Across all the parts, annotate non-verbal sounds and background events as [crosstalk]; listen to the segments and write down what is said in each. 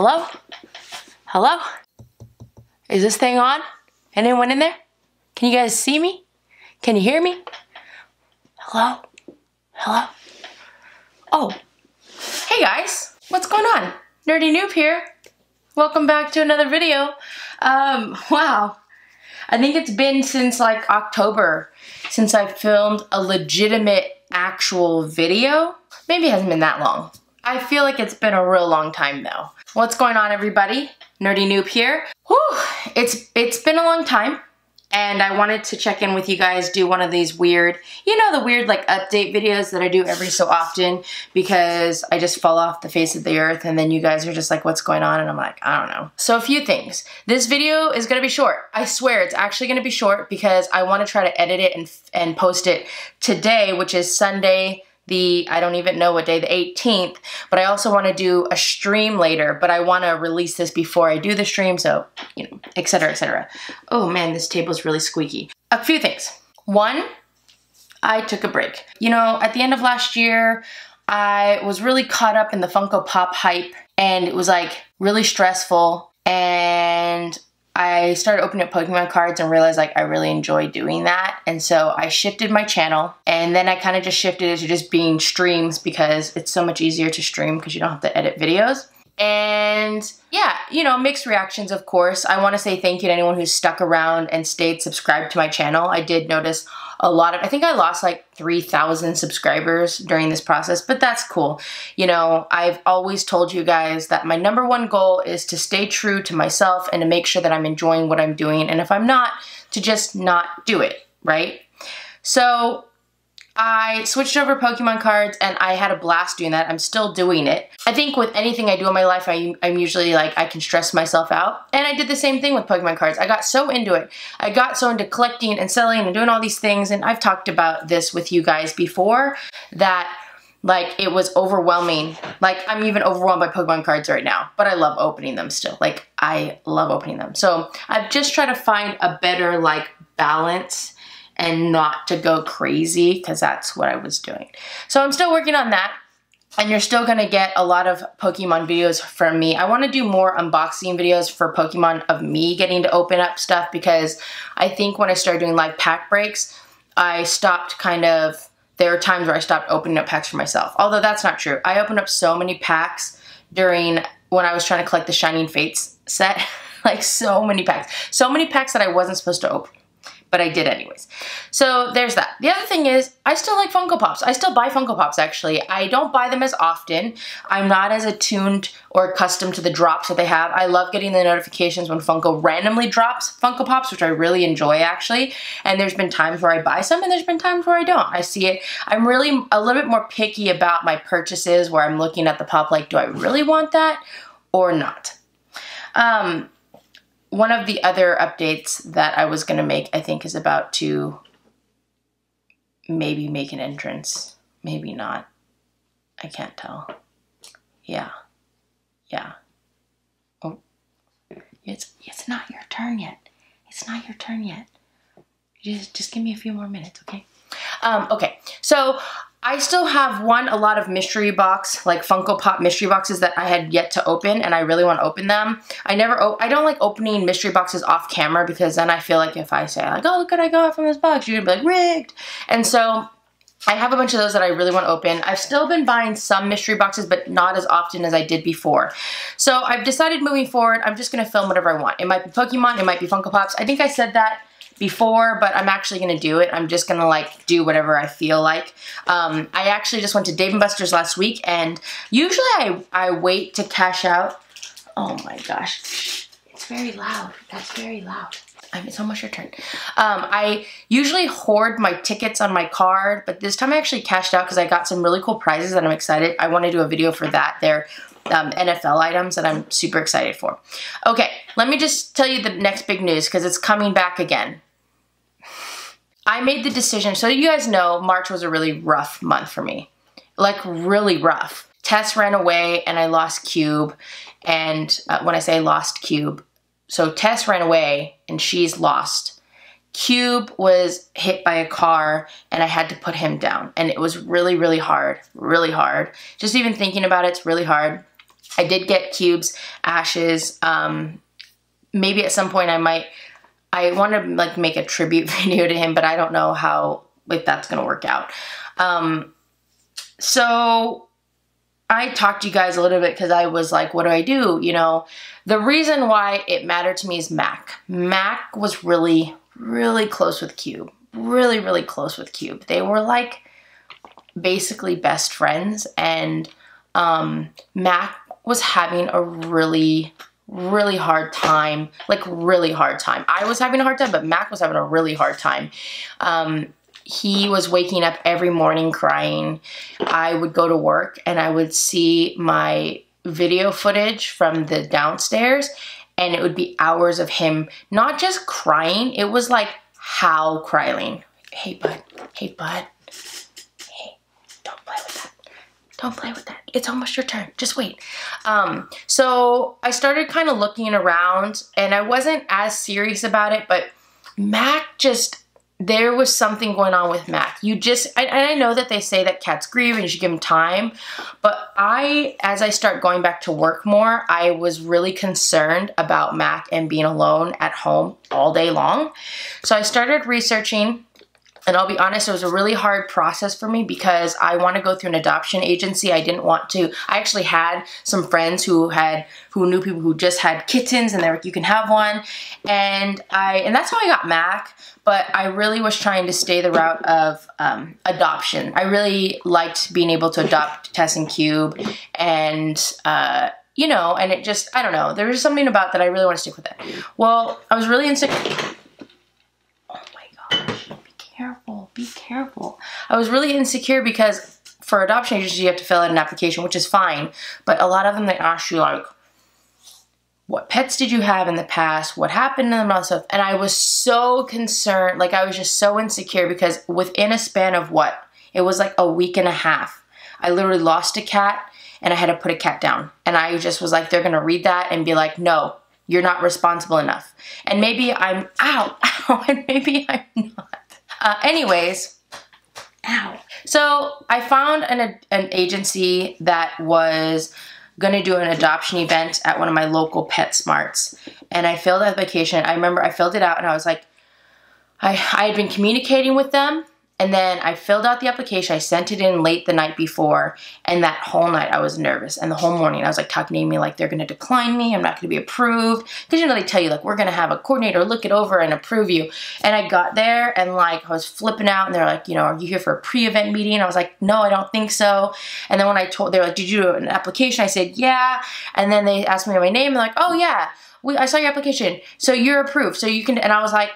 Hello? Hello? Is this thing on? Anyone in there? Can you guys see me? Can you hear me? Hello? Hello? Oh. Hey guys, what's going on? Nerdy Newb here. Welcome back to another video. Um, wow. I think it's been since like October since I filmed a legitimate actual video. Maybe it hasn't been that long. I feel like it's been a real long time though. What's going on everybody? Nerdy Newb here. Whew, it's, it's been a long time and I wanted to check in with you guys, do one of these weird, you know the weird like update videos that I do every so often because I just fall off the face of the earth and then you guys are just like, what's going on? And I'm like, I don't know. So a few things. This video is gonna be short. I swear it's actually gonna be short because I wanna try to edit it and, and post it today, which is Sunday, the, I don't even know what day, the 18th, but I also want to do a stream later, but I want to release this before I do the stream, so, you know, etc., etc. Oh man, this table's really squeaky. A few things. One, I took a break. You know, at the end of last year, I was really caught up in the Funko Pop hype, and it was like really stressful, and I started opening up Pokemon cards and realized like I really enjoy doing that. And so I shifted my channel and then I kind of just shifted it to just being streams because it's so much easier to stream because you don't have to edit videos. And yeah, you know, mixed reactions, of course. I want to say thank you to anyone who's stuck around and stayed subscribed to my channel. I did notice a lot of, I think I lost like 3,000 subscribers during this process, but that's cool. You know, I've always told you guys that my number one goal is to stay true to myself and to make sure that I'm enjoying what I'm doing. And if I'm not, to just not do it, right? So I switched over Pokemon cards and I had a blast doing that. I'm still doing it. I think with anything I do in my life, I, am usually like, I can stress myself out. And I did the same thing with Pokemon cards. I got so into it. I got so into collecting and selling and doing all these things. And I've talked about this with you guys before that like it was overwhelming. Like I'm even overwhelmed by Pokemon cards right now, but I love opening them still. Like I love opening them. So I've just tried to find a better like balance and not to go crazy because that's what I was doing. So I'm still working on that and you're still gonna get a lot of Pokemon videos from me. I wanna do more unboxing videos for Pokemon of me getting to open up stuff because I think when I started doing live pack breaks, I stopped kind of, there are times where I stopped opening up packs for myself. Although that's not true. I opened up so many packs during when I was trying to collect the Shining Fates set. [laughs] like so many packs. So many packs that I wasn't supposed to open but I did anyways. So there's that. The other thing is, I still like Funko Pops. I still buy Funko Pops, actually. I don't buy them as often. I'm not as attuned or accustomed to the drops that they have. I love getting the notifications when Funko randomly drops Funko Pops, which I really enjoy, actually. And there's been times where I buy some, and there's been times where I don't. I see it. I'm really a little bit more picky about my purchases, where I'm looking at the pop like, do I really want that or not? Um, one of the other updates that I was going to make, I think, is about to maybe make an entrance. Maybe not. I can't tell. Yeah. Yeah. Oh. It's, it's not your turn yet. It's not your turn yet. Just, just give me a few more minutes, okay? Um, okay, so I still have one, a lot of mystery box, like Funko Pop mystery boxes that I had yet to open and I really want to open them. I never, I don't like opening mystery boxes off camera because then I feel like if I say like, oh, look what I got from this box, you're gonna be like, rigged. And so I have a bunch of those that I really want to open. I've still been buying some mystery boxes, but not as often as I did before. So I've decided moving forward, I'm just going to film whatever I want. It might be Pokemon, it might be Funko Pops. I think I said that before, but I'm actually going to do it. I'm just going to like do whatever I feel like. Um, I actually just went to Dave & Buster's last week and usually I, I wait to cash out. Oh my gosh. It's very loud. That's very loud. I mean, it's almost your turn. Um, I usually hoard my tickets on my card, but this time I actually cashed out because I got some really cool prizes and I'm excited. I want to do a video for that. They're um, NFL items that I'm super excited for. Okay, let me just tell you the next big news because it's coming back again. I made the decision, so you guys know March was a really rough month for me. Like really rough. Tess ran away and I lost Cube. And uh, when I say lost Cube, so Tess ran away and she's lost. Cube was hit by a car and I had to put him down. And it was really, really hard, really hard. Just even thinking about it, it's really hard. I did get cubes, ashes. Um, maybe at some point I might, I want to like make a tribute [laughs] video to him, but I don't know how, if that's going to work out. Um, so I talked to you guys a little bit because I was like, what do I do? You know, the reason why it mattered to me is Mac. Mac was really, really close with Cube. Really, really close with Cube. They were like basically best friends and um, Mac was having a really, really hard time, like really hard time. I was having a hard time, but Mac was having a really hard time. Um, he was waking up every morning crying. I would go to work and I would see my video footage from the downstairs and it would be hours of him not just crying, it was like howl crying. Hey bud, hey bud, hey, don't play with that. Don't play with that. It's almost your turn. Just wait. Um, so I started kind of looking around and I wasn't as serious about it, but Mac just there was something going on with Mac. You just, and I know that they say that cats grieve and you should give them time, but I, as I start going back to work more, I was really concerned about Mac and being alone at home all day long. So I started researching and I'll be honest, it was a really hard process for me because I want to go through an adoption agency. I didn't want to. I actually had some friends who had who knew people who just had kittens and they're like, you can have one. And I and that's how I got Mac. But I really was trying to stay the route of um, adoption. I really liked being able to adopt Tess and Cube and uh, you know, and it just, I don't know, there was something about that I really want to stick with it. Well, I was really insecure careful, be careful. I was really insecure because for adoption agencies, you have to fill out an application, which is fine. But a lot of them, they ask you like, what pets did you have in the past? What happened to them? And stuff. And I was so concerned, like I was just so insecure because within a span of what? It was like a week and a half. I literally lost a cat and I had to put a cat down. And I just was like, they're gonna read that and be like, no, you're not responsible enough. And maybe I'm out, [laughs] and maybe I'm not. Uh, anyways, ow. So I found an, an agency that was gonna do an adoption event at one of my local PetSmarts And I filled out the application. I remember I filled it out and I was like, I, I had been communicating with them and then I filled out the application. I sent it in late the night before. And that whole night I was nervous. And the whole morning I was like talking to Amy like they're going to decline me. I'm not going to be approved. Because you know they tell you like we're going to have a coordinator look it over and approve you. And I got there and like I was flipping out and they're like, you know, are you here for a pre-event meeting? I was like, no, I don't think so. And then when I told, they're like, did you do an application? I said, yeah. And then they asked me my name. And they're like, oh yeah, we, I saw your application. So you're approved. So you can, and I was like,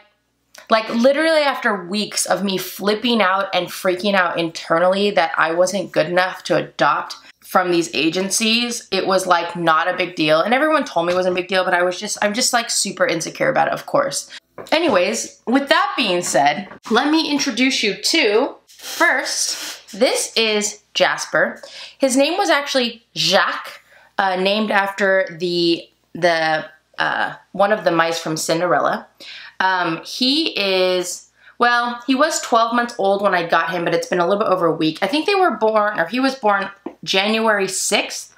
like literally after weeks of me flipping out and freaking out internally that I wasn't good enough to adopt from these agencies, it was like not a big deal. And everyone told me it wasn't a big deal, but I was just, I'm just like super insecure about it, of course. Anyways, with that being said, let me introduce you to, first, this is Jasper. His name was actually Jacques, uh, named after the, the, uh, one of the mice from Cinderella. Um, he is, well, he was 12 months old when I got him, but it's been a little bit over a week. I think they were born, or he was born January 6th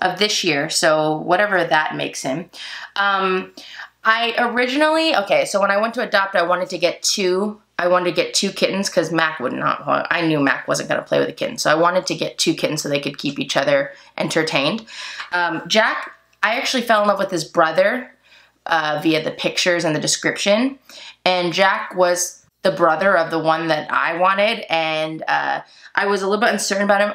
of this year, so whatever that makes him. Um, I originally, okay, so when I went to adopt, I wanted to get two I wanted to get two kittens because Mac would not, I knew Mac wasn't going to play with a kitten. So I wanted to get two kittens so they could keep each other entertained. Um, Jack, I actually fell in love with his brother uh, via the pictures and the description. And Jack was the brother of the one that I wanted, and uh, I was a little bit uncertain about him.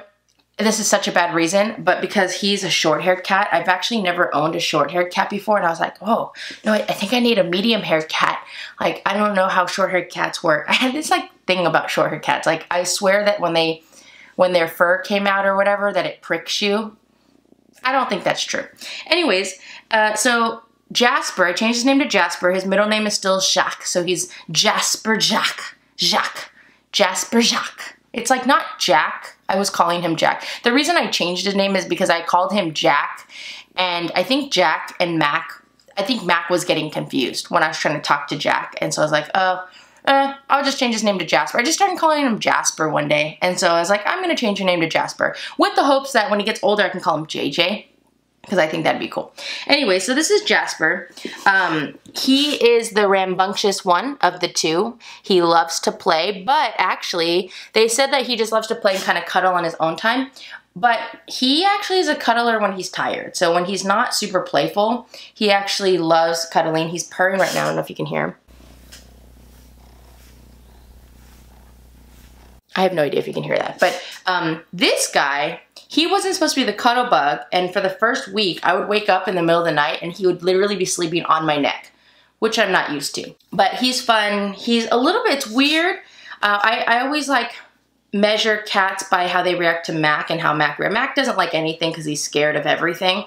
This is such a bad reason, but because he's a short-haired cat, I've actually never owned a short-haired cat before, and I was like, oh, no, I, think I need a medium-haired cat. Like, I don't know how short-haired cats work. [laughs] I had this, like, thing about short-haired cats. Like, I swear that when they, when their fur came out or whatever, that it pricks you. I don't think that's true. Anyways, uh, so Jasper, I changed his name to Jasper. His middle name is still Jacques, so he's Jasper Jacques. Jacques. Jasper Jacques. It's like not Jack. I was calling him Jack. The reason I changed his name is because I called him Jack, and I think Jack and Mac, I think Mac was getting confused when I was trying to talk to Jack, and so I was like, oh, uh, I'll just change his name to Jasper. I just started calling him Jasper one day, and so I was like, I'm gonna change your name to Jasper, with the hopes that when he gets older, I can call him JJ. Because I think that'd be cool. Anyway, so this is Jasper. Um, he is the rambunctious one of the two. He loves to play, but actually, they said that he just loves to play and kind of cuddle on his own time. But he actually is a cuddler when he's tired. So when he's not super playful, he actually loves cuddling. He's purring right now. I don't know if you can hear him. I have no idea if you can hear that. But um, this guy, he wasn't supposed to be the cuddle bug. And for the first week, I would wake up in the middle of the night and he would literally be sleeping on my neck, which I'm not used to. But he's fun. He's a little bit weird. Uh, I, I always like measure cats by how they react to Mac and how Mac reacts. Mac doesn't like anything because he's scared of everything.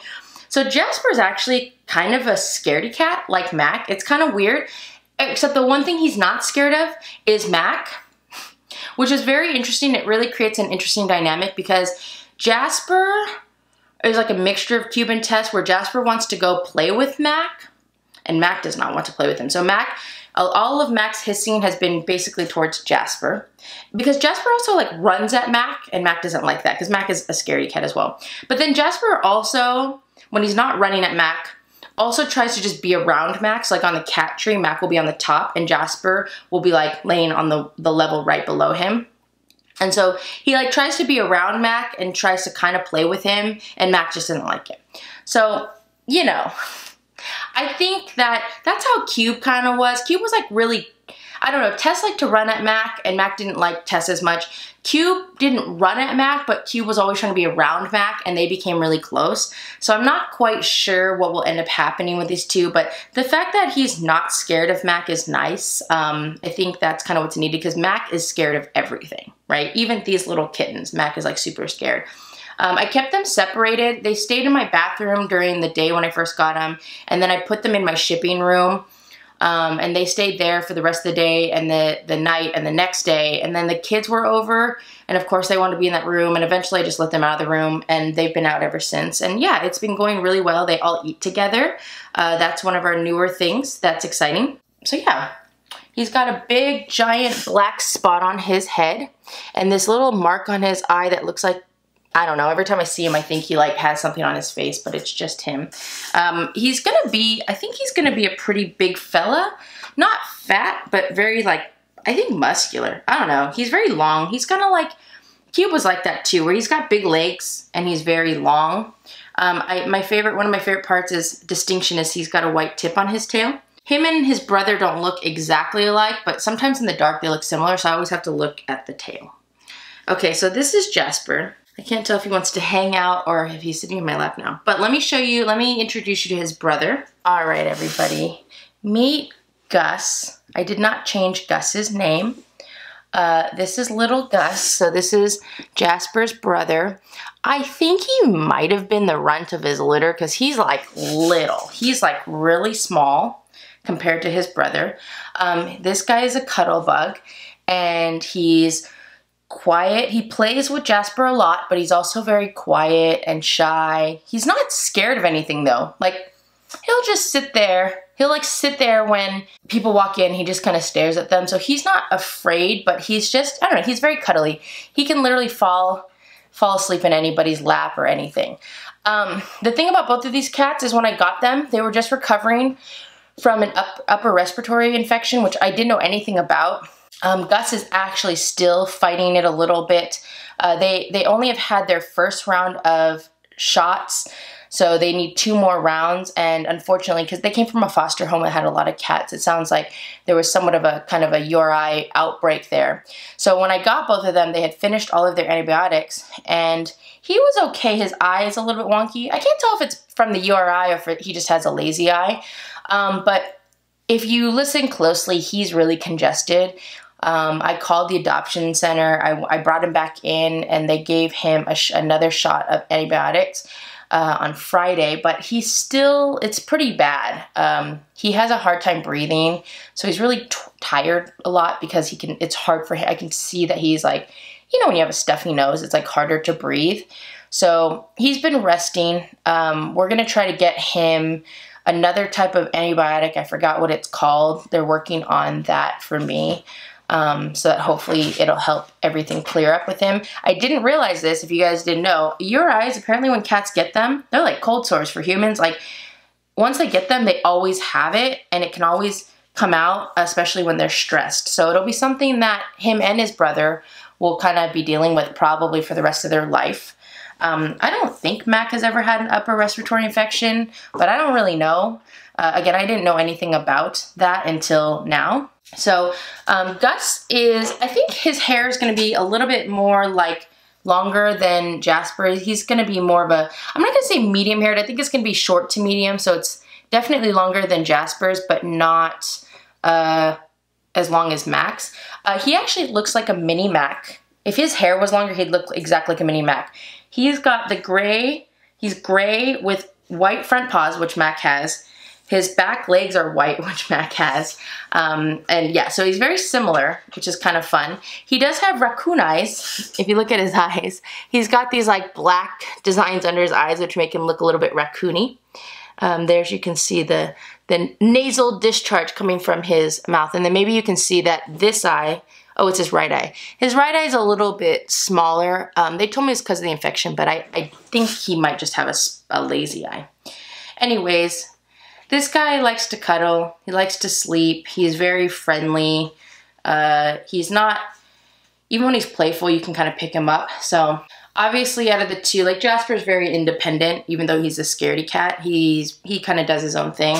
So Jasper's actually kind of a scaredy cat like Mac. It's kind of weird, except the one thing he's not scared of is Mac, [laughs] which is very interesting. It really creates an interesting dynamic because Jasper is like a mixture of Cube and Tess where Jasper wants to go play with Mac and Mac does not want to play with him. So Mac all of Mac's hissing has been basically towards Jasper because Jasper also like runs at Mac and Mac doesn't like that because Mac is a scaredy cat as well. But then Jasper also, when he's not running at Mac, also tries to just be around Max, like on the cat tree, Mac will be on the top and Jasper will be like laying on the, the level right below him. And so he like tries to be around Mac and tries to kind of play with him and Mac just doesn't like it. So, you know, I think that that's how Cube kind of was. Cube was like really, I don't know, Tess liked to run at Mac and Mac didn't like Tess as much. Cube didn't run at Mac, but Cube was always trying to be around Mac and they became really close. So I'm not quite sure what will end up happening with these two, but the fact that he's not scared of Mac is nice. Um, I think that's kind of what's needed because Mac is scared of everything, right? Even these little kittens, Mac is like super scared. Um, I kept them separated. They stayed in my bathroom during the day when I first got them, and then I put them in my shipping room. Um, and they stayed there for the rest of the day and the, the night and the next day. And then the kids were over, and of course they wanted to be in that room, and eventually I just let them out of the room, and they've been out ever since. And yeah, it's been going really well. They all eat together. Uh, that's one of our newer things. That's exciting. So yeah, He's got a big giant black spot on his head and this little mark on his eye that looks like I don't know. Every time I see him, I think he like has something on his face, but it's just him. Um, he's gonna be, I think he's gonna be a pretty big fella. Not fat, but very like, I think muscular. I don't know. He's very long. He's kind of like, Cube was like that too, where he's got big legs and he's very long. Um, I, my favorite, one of my favorite parts is distinction is he's got a white tip on his tail. Him and his brother don't look exactly alike, but sometimes in the dark they look similar, so I always have to look at the tail. Okay, so this is Jasper. I can't tell if he wants to hang out or if he's sitting in my lap now. But let me show you, let me introduce you to his brother. All right, everybody. Meet Gus. I did not change Gus's name. Uh, this is little Gus, so this is Jasper's brother. I think he might have been the runt of his litter because he's like little. He's like really small compared to his brother. Um, this guy is a cuddle bug and he's quiet. He plays with Jasper a lot, but he's also very quiet and shy. He's not scared of anything though. Like, he'll just sit there. He'll like sit there when people walk in, he just kind of stares at them. So he's not afraid, but he's just, I don't know, he's very cuddly. He can literally fall fall asleep in anybody's lap or anything. Um, the thing about both of these cats is when I got them, they were just recovering from an up, upper respiratory infection, which I didn't know anything about. Um, Gus is actually still fighting it a little bit. Uh, they, they only have had their first round of shots, so they need two more rounds. And unfortunately, because they came from a foster home that had a lot of cats, it sounds like there was somewhat of a kind of a URI outbreak there. So when I got both of them, they had finished all of their antibiotics, and he was okay. His eye is a little bit wonky. I can't tell if it's from the URI or if he just has a lazy eye. Um, but if you listen closely, he's really congested. Um, I called the adoption center. I, I, brought him back in, and they gave him sh another shot of antibiotics uh, on Friday. But he's still, it's pretty bad. Um, he has a hard time breathing, so he's really tired a lot because he can. It's hard for him. I can see that he's like, you know, when you have a stuffy nose, it's like harder to breathe. So he's been resting. Um, we're gonna try to get him another type of antibiotic. I forgot what it's called. They're working on that for me. Um, so that hopefully it'll help everything clear up with him. I didn't realize this, if you guys didn't know, URIs, apparently when cats get them, they're like cold sores for humans. Like, once they get them, they always have it, and it can always come out, especially when they're stressed. So it'll be something that him and his brother will kind of be dealing with probably for the rest of their life. Um, I don't think Mac has ever had an upper respiratory infection, but I don't really know. Uh, again, I didn't know anything about that until now. So um, Gus is, I think his hair is going to be a little bit more like longer than Jasper. He's going to be more of a, I'm not going to say medium haired. I think it's going to be short to medium. So it's definitely longer than Jasper's, but not uh, as long as Mac's. Uh, he actually looks like a mini Mac. If his hair was longer, he'd look exactly like a mini Mac. He's got the gray, he's gray with white front paws, which Mac has. His back legs are white, [laughs] which Mac has. Um, and yeah, so he's very similar, which is kind of fun. He does have raccoon eyes. [laughs] If you look at his eyes, he's got these like black designs under his eyes, which make him look a little bit raccoony. Um, there's you can see the, the nasal discharge coming from his mouth. And then maybe you can see that this eye, oh, it's his right eye. His right eye is a little bit smaller. Um, they told me it's because of the infection, but I, I think he might just have a, a lazy eye. Anyways, this guy likes to cuddle. He likes to sleep. He's very friendly. Uh, he's not, even when he's playful, you can kind of pick him up. So obviously out of the two, like Jasper's very independent, even though he's a scaredy cat. He's He kind of does his own thing.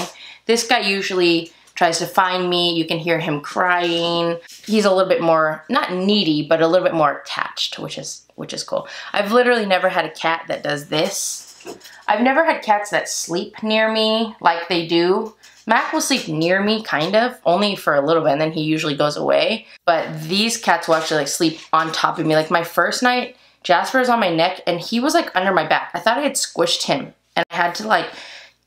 This guy usually tries to find me. You can hear him crying. He's a little bit more, not needy, but a little bit more attached, which is, which is cool. I've literally never had a cat that does this. I've never had cats that sleep near me like they do. Mac will sleep near me, kind of, only for a little bit, and then he usually goes away. But these cats will actually like sleep on top of me. Like my first night, Jasper was on my neck and he was like under my back. I thought I had squished him and I had to like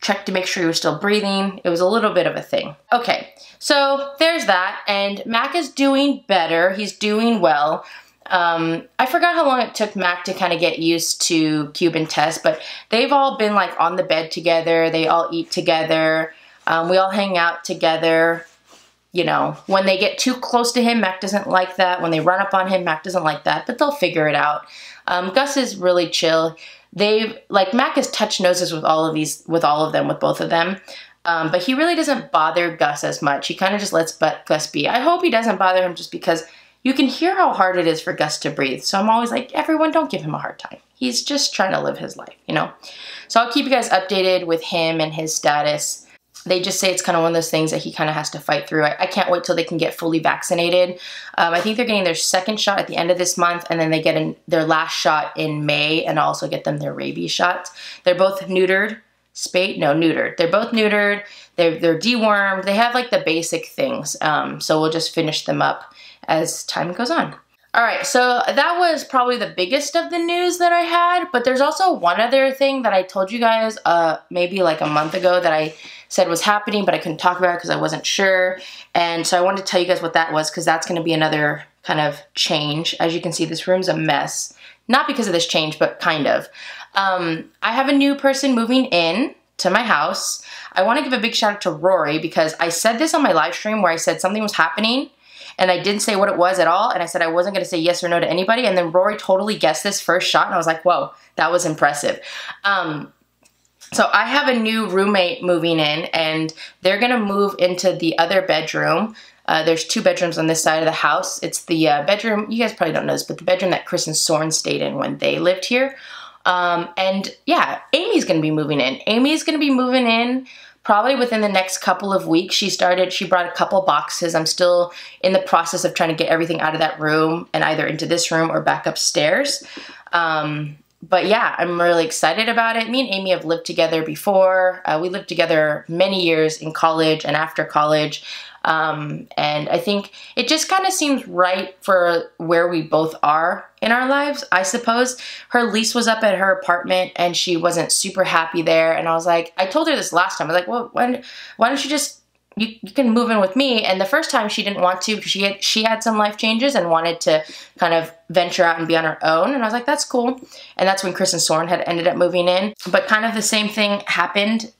check to make sure he was still breathing. It was a little bit of a thing. Okay, so there's that and Mac is doing better. He's doing well. Um, I forgot how long it took Mac to kind of get used to Cube and Tess, but they've all been like on the bed together. They all eat together. Um, we all hang out together you know, when they get too close to him, Mac doesn't like that. When they run up on him, Mac doesn't like that, but they'll figure it out. Um, Gus is really chill. They've, like, Mac has touched noses with all of these, with all of them, with both of them. Um, but he really doesn't bother Gus as much. He kind of just lets Gus be. I hope he doesn't bother him just because you can hear how hard it is for Gus to breathe. So I'm always like, everyone, don't give him a hard time. He's just trying to live his life, you know? So I'll keep you guys updated with him and his status they just say it's kind of one of those things that he kind of has to fight through. I, I, can't wait till they can get fully vaccinated. Um, I think they're getting their second shot at the end of this month, and then they get in their last shot in May, and also get them their rabies shots. They're both neutered, spayed, no, neutered. They're both neutered. They're they're dewormed. They have like the basic things. Um, so we'll just finish them up as time goes on. All right, so that was probably the biggest of the news that I had, but there's also one other thing that I told you guys uh, maybe like a month ago that I said was happening, but I couldn't talk about it because I wasn't sure. And so I wanted to tell you guys what that was because that's going to be another kind of change. As you can see, this room's a mess. Not because of this change, but kind of. Um, I have a new person moving in to my house. I want to give a big shout out to Rory because I said this on my live stream where I said something was happening and I didn't say what it was at all. And I said I wasn't going to say yes or no to anybody. And then Rory totally guessed this first shot. And I was like, whoa, that was impressive. Um, so I have a new roommate moving in and they're going to move into the other bedroom. Uh, there's two bedrooms on this side of the house. It's the uh, bedroom, you guys probably don't know this, but the bedroom that Chris and Soren stayed in when they lived here. Um, and yeah, Amy's going to be moving in. Amy's going to be moving in probably within the next couple of weeks. She started, she brought a couple boxes. I'm still in the process of trying to get everything out of that room and either into this room or back upstairs. Um, but yeah, I'm really excited about it. Me and Amy have lived together before. Uh, we lived together many years in college and after college. Um, and I think it just kind of seems right for where we both are in our lives, I suppose. Her lease was up at her apartment and she wasn't super happy there. And I was like, I told her this last time. I was like, well, when, why don't you just you, you can move in with me. And the first time she didn't want to because she had, she had some life changes and wanted to kind of venture out and be on her own. And I was like, that's cool. And that's when Chris and Soren had ended up moving in. But kind of the same thing happened.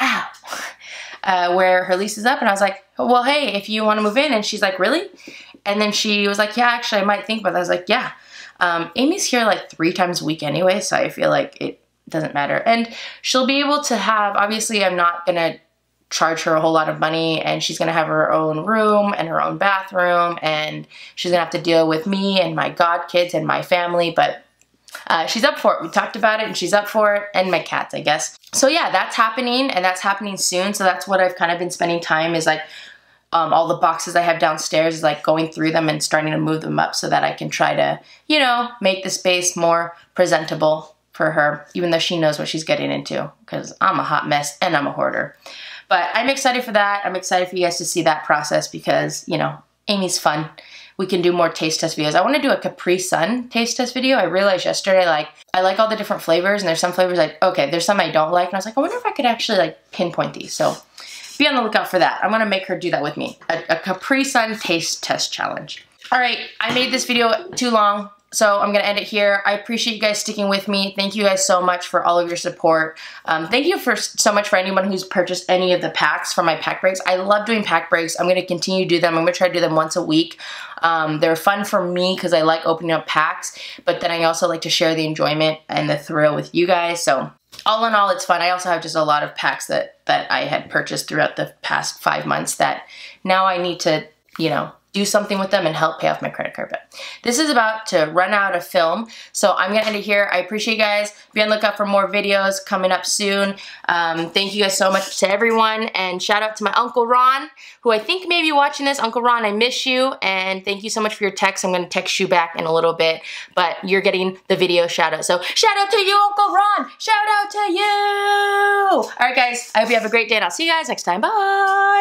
Ow. [laughs] uh, where her lease is up. And I was like, well, hey, if you want to move in. And she's like, really? And then she was like, yeah, actually, I might think about that. I was like, yeah. Um, Amy's here like three times a week anyway, so I feel like it doesn't matter. And she'll be able to have, obviously, I'm not going to charge her a whole lot of money and she's gonna have her own room and her own bathroom and she's gonna have to deal with me and my god kids and my family but uh, she's up for it. We talked about it and she's up for it and my cats I guess. So yeah that's happening and that's happening soon so that's what I've kind of been spending time is like um, all the boxes I have downstairs is like going through them and starting to move them up so that I can try to you know make the space more presentable for her even though she knows what she's getting into because I'm a hot mess and I'm a hoarder. But I'm excited for that. I'm excited for you guys to see that process because, you know, Amy's fun. We can do more taste test videos. I want to do a Capri Sun taste test video. I realized yesterday, like, I like all the different flavors, and there's some flavors like, okay, there's some I don't like, and I was like, I wonder if I could actually, like, pinpoint these. So be on the lookout for that. I'm to make her do that with me. A, a Capri Sun taste test challenge. All right, I made this video too long. So I'm going to end it here. I appreciate you guys sticking with me. Thank you guys so much for all of your support. Um, thank you for so much for anyone who's purchased any of the packs for my pack breaks. I love doing pack breaks. I'm going to continue to do them. I'm going to try to do them once a week. Um, they're fun for me because I like opening up packs, but then I also like to share the enjoyment and the thrill with you guys. So all in all, it's fun. I also have just a lot of packs that, that I had purchased throughout the past five months that now I need to, you know, do something with them and help pay off my credit card. But this is about to run out of film, so I'm gonna end it here. I appreciate you guys. Be on the lookout for more videos coming up soon. Um, thank you guys so much to everyone, and shout out to my Uncle Ron, who I think may be watching this. Uncle Ron, I miss you, and thank you so much for your text. I'm gonna text you back in a little bit, but you're getting the video shout out. So shout out to you, Uncle Ron! Shout out to you! All right, guys, I hope you have a great day, and I'll see you guys next time. Bye!